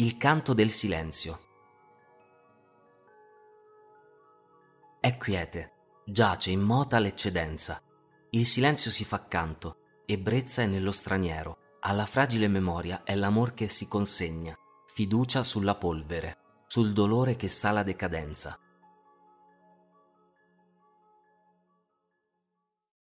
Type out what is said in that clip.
Il canto del silenzio. È quiete, giace immota l'eccedenza. Il silenzio si fa canto, ebbrezza è nello straniero. Alla fragile memoria è l'amor che si consegna, fiducia sulla polvere, sul dolore che sa la decadenza.